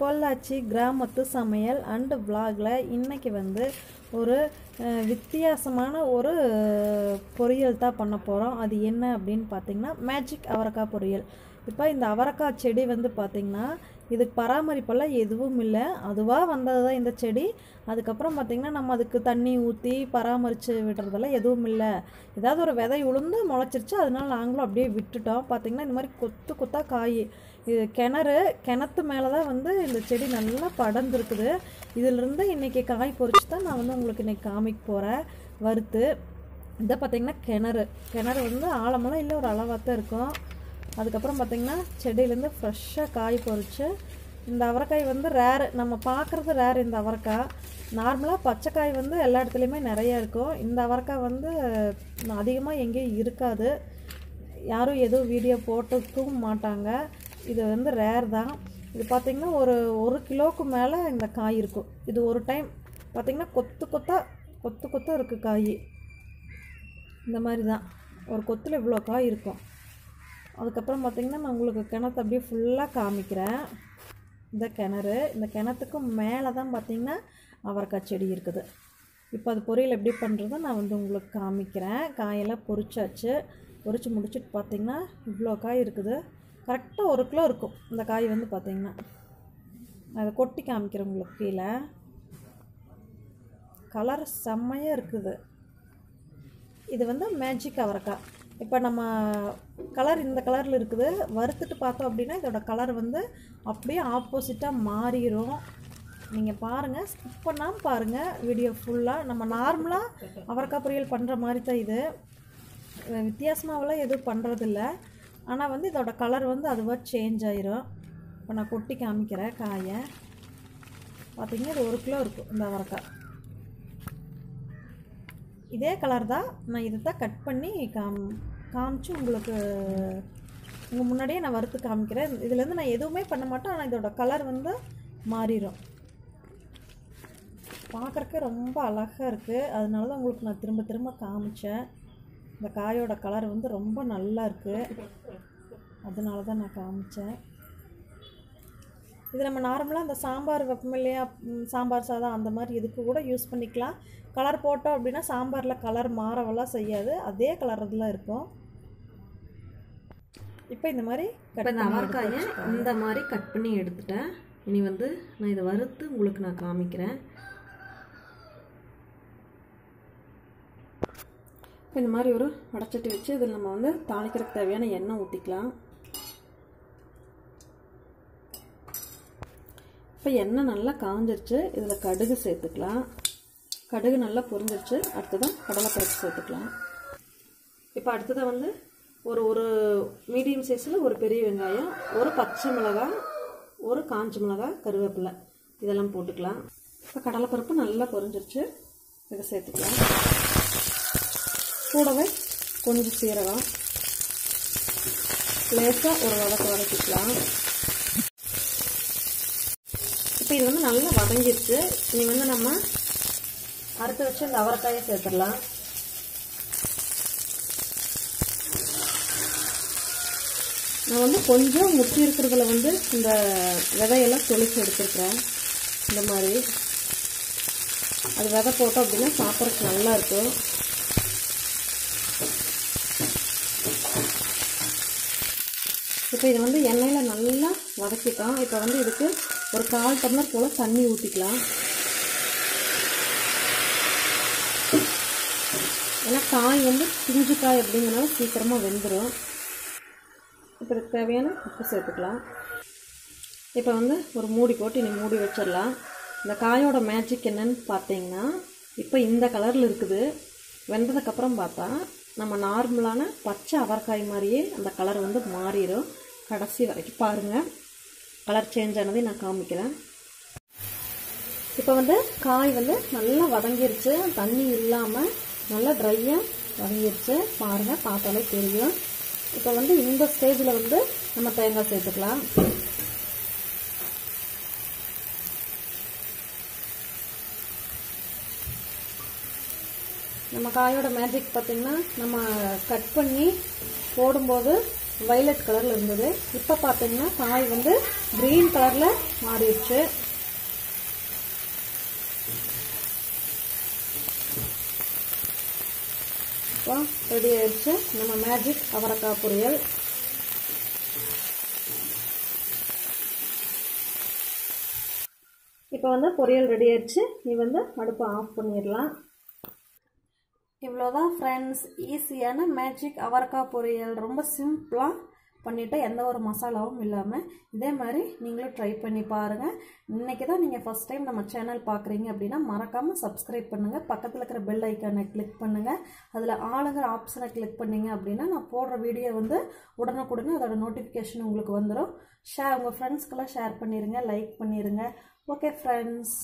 பொள்ளாச்சி கிராமத்து சமையல் அண்டு விலாகில் இன்றைக்கி வந்து ஒரு வித்தியாசமான ஒரு பொரியல் தான் பண்ண போகிறோம் அது என்ன அப்படின்னு பார்த்தீங்கன்னா மேஜிக் அவரைக்காய் பொரியல். இப்போ இந்த அவரக்காய் செடி வந்து பார்த்திங்கன்னா இதுக்கு பராமரிப்பெல்லாம் எதுவும் இல்லை. அதுவாக வந்தது தான் இந்த செடி. அதுக்கப்புறம் பார்த்திங்கன்னா நம்ம அதுக்கு தண்ணி ஊற்றி பராமரித்து விடுறதெல்லாம் எதுவும் இல்லை. ஏதாவது ஒரு விதை உளுந்து முளைச்சிருச்சு அதனால நாங்களும் அப்படியே விட்டுட்டோம். பார்த்திங்கன்னா இந்த மாதிரி கொத்து கொத்தா காய் இது கிணறு கிணத்து மேலே தான் வந்து இந்த செடி நல்லா படர்ந்துருக்குது. இதிலிருந்து இன்றைக்கி காய் பொறிச்சு தான் நான் வந்து உங்களுக்கு இன்றைக்கி காமிக்க போகிறேன் வறுத்து. இதை பார்த்திங்கன்னா கிணறு. கிணறு வந்து ஆழமெல்லாம் இல்லை ஒரு அளவாக தான் இருக்கும். அதுக்கப்புறம் பார்த்திங்கன்னா செடியிலேருந்து ஃப்ரெஷ்ஷாக காய் பொறிச்சு இந்த அவரைக்காய் வந்து ரேர் நம்ம பார்க்குறது ரேர் இந்த அவரைக்காய். நார்மலாக பச்சைக்காய் வந்து எல்லா இடத்துலையுமே நிறைய இருக்கும். இந்த அவரைக்காய் வந்து அதிகமாக எங்கேயும் இருக்காது. யாரும் எதுவும் வீடியோ போட்டுக்கவும் மாட்டாங்க. இது வந்து ரேர் தான். இது பார்த்திங்கன்னா ஒரு ஒரு கிலோவுக்கு மேலே இந்த காய் இருக்கும். இது ஒரு டைம் பார்த்திங்கன்னா கொத்து கொத்தாக கொத்து கொத்தாக இருக்குது காய். இந்த மாதிரி தான். ஒரு கொத்தில் இவ்வளோ காய் இருக்கும். அதுக்கப்புறம் பார்த்திங்கன்னா நான் உங்களுக்கு கிணத்து அப்படியே ஃபுல்லாக காமிக்கிறேன். இந்த கிணறு இந்த கிணத்துக்கு மேலே தான் பார்த்திங்கன்னா அவரைக்காய் செடி இருக்குது. இப்போ அது பொரியல் எப்படி பண்ணுறதை நான் வந்து உங்களுக்கு காமிக்கிறேன். காயெல்லாம் பொறிச்சாச்சு பொறிச்சு முடிச்சுட்டு பார்த்திங்கன்னா இவ்வளோ காய் இருக்குது. கரெக்டாக ஒரு கிலோ இருக்கும் இந்த காய் வந்து பார்த்திங்கன்னா அதை கொட்டி காமிக்கிறேன் உங்களுக்கு கீழே. கலர் செம்மையாக இருக்குது. இது வந்து மேஜிக் அவரைக்காய். இப்போ நம்ம கலர் இந்த கலரில் இருக்குது. வறுத்துட்டு பார்த்தோம் அப்படின்னா இதோட கலர் வந்து அப்படியே ஆப்போசிட்டாக மாறிடும் நீங்கள் பாருங்கள் ஸ்கிப் பண்ணாமல் பாருங்கள் வீடியோ ஃபுல்லாக நம்ம நார்மலாக அவரைக்காய் பொரியல் பண்ணுற மாதிரி தான் இது. வித்தியாசமாகலாம் எதுவும் பண்ணுறதில்ல ஆனால் வந்து இதோட கலர் வந்து அதுவாக சேஞ்ச் ஆயிரும். இப்போ நான் கொட்டி காமிக்கிறேன் காயை. பார்த்தீங்கன்னா இது ஒரு கிலோ இருக்கும் இந்த அவரைக்காய். இதே கலர் தான் நான் இதை தான் கட் பண்ணி காம் காமிச்சு உங்களுக்கு உங்கள் முன்னாடியே நான் வறுத்து காமிக்கிறேன். இதுலேருந்து நான் எதுவுமே பண்ண மாட்டேன். ஆனால் இதோட கலர் வந்து மாறிடும் பார்க்குறக்கு ரொம்ப அழகாக இருக்குது அதனால தான் உங்களுக்கு நான் திரும்ப திரும்ப காமிச்சேன். இந்த காயோட கலர் வந்து ரொம்ப நல்லா இருக்குது அதனால தான் நான் காமிச்சேன். இது நம்ம நார்மலாக இந்த சாம்பார் வைப்போம் இல்லையா? சாம்பார் சாதம் அந்த மாதிரி இதுக்கு கூட யூஸ் பண்ணிக்கலாம். கலர் போட்டோம் அப்படின்னா சாம்பாரில் கலர் மாறவெல்லாம் செய்யாது. அதே கலர் இதில் இருக்கும். இப்போ இந்த மாதிரி இப்போ இந்த அவரைக்காயை இந்த மாதிரி கட் பண்ணி எடுத்துட்டேன். இனி வந்து நான் இதை வறுத்து உங்களுக்கு நான் காமிக்கிறேன். இப்போ இந்த மாதிரி ஒரு வடச்சட்டி வச்சு இதில் நம்ம வந்து தாளிக்கிறதுக்கு தேவையான எண்ணெய் ஊற்றிக்கலாம். இப்போ எண்ணெய் நல்லா காஞ்சிருச்சு இதில் கடுகு சேர்த்துக்கலாம். கடுகு நல்லா பொரிஞ்சிருச்சு அடுத்ததான் கடலைப்பருப்பு சேர்த்துக்கலாம். இப்போ அடுத்ததாக வந்து ஒரு ஒரு மீடியம் சைஸில் ஒரு பெரிய வெங்காயம் ஒரு பச்சை மிளகாய் ஒரு காஞ்ச மிளகாய் கருவேப்பிலை இதெல்லாம் போட்டுக்கலாம். இப்போ கடலைப்பருப்பு நல்லா பொரிஞ்சிருச்சு இதை சேர்த்துக்கலாம். கூடவே கொஞ்சம் சீரகம். லேசாக ஒரு வதக்க வதக்கிக்கலாம். இப்போ இது வந்து நல்லா வதங்கிருச்சு இனி வந்து நம்ம அறுத்து வச்சு இந்த அவரைக்காயை சேர்த்துடலாம். நான் வந்து கொஞ்சம் முற்றி இருக்கிறதுல வந்து இந்த விதையெல்லாம் தொளிச்சு எடுத்துருக்குறேன். இந்த மாதிரி. அது விதை போட்டோம் அப்படின்னா சாப்பிட்றதுக்கு நல்லா இப்போ இது வந்து எண்ணெயில் நல்லா வதக்கிட்டோம் இப்போ வந்து இதுக்கு ஒரு கால் டம்ளர் போல் தண்ணி ஊற்றிக்கலாம் ஏன்னா காய் வந்து பிஞ்சு காய் அப்படிங்கிறனால சீக்கிரமாக வெந்துடும் இப்போ இதுக்கு தேவையான உப்பு சேர்த்துக்கலாம். இப்போ வந்து ஒரு மூடி போட்டு இனி மூடி வச்சிடலாம். இந்த காயோட மேஜிக் என்னன்னு பார்த்தீங்கன்னா இப்போ இந்த கலரில் இருக்குது. வெந்ததுக்கப்புறம் பார்த்தா நம்ம நார்மலான பச்சை அவரைக்காய் மாதிரியே அந்த கலர் வந்து மாறிடும் கடைசி வரைக்கும் பாருங்கள் கலர் சேஞ்ச் ஆனதை நான் காமிக்கிறேன். இப்போ வந்து காய் வந்து நல்லா வதங்கிருச்சு. தண்ணி இல்லாமல் நல்லா ட்ரையாக வதங்கிருச்சு. பாருங்கள் பார்த்தாலே தெரியும். இப்போ வந்து இந்த ஸ்டேஜில் வந்து நம்ம தேங்காய் சேர்த்துக்கலாம். நம்ம காயோட மேஜிக் பார்த்திங்கன்னா நம்ம கட் பண்ணி போடும்போது வைலட் கலரில் இருந்தது. இப்போ பார்த்தீங்கன்னா காய் வந்து க்ரீன் கலரில் மாறிடுச்சு. இப்போ ரெடி ஆயிடுச்சு. நம்ம மேஜிக் அவரக்காய் பொரியல். இப்போ வந்து பொரியல் ரெடி ஆயிடுச்சு. நீ வந்து அடுப்பை ஆஃப் பண்ணிடலாம். இவ்வளோதான் ஃப்ரெண்ட்ஸ் ஈஸியான மேஜிக் அவரக்காய் பொரியல். ரொம்ப சிம்பிளாக பண்ணிவிட்டு எந்த ஒரு மசாலாவும் இல்லாமல் இதே மாதிரி நீங்களும் ட்ரை பண்ணி பாருங்கள் இன்றைக்கி தான் நீங்கள் ஃபஸ்ட் டைம் நம்ம சேனல் பார்க்குறீங்க அப்படின்னா மறக்காமல் சப்ஸ்கிரைப் பண்ணுங்கள் பக்கத்தில் இருக்கிற பெல் ஐக்கானை கிளிக் பண்ணுங்கள் அதில் ஆளுங்கிற ஆப்ஷனை கிளிக் பண்ணிங்க அப்படின்னா நான் போடுற வீடியோ வந்து உடனுக்குடனே அதோட நோட்டிஃபிகேஷன் உங்களுக்கு வந்துடும் ஷேர் உங்கள் ஃப்ரெண்ட்ஸ்க்கெல்லாம் ஷேர் பண்ணிடுங்க லைக் பண்ணிடுங்க ஓகே ஃப்ரெண்ட்ஸ்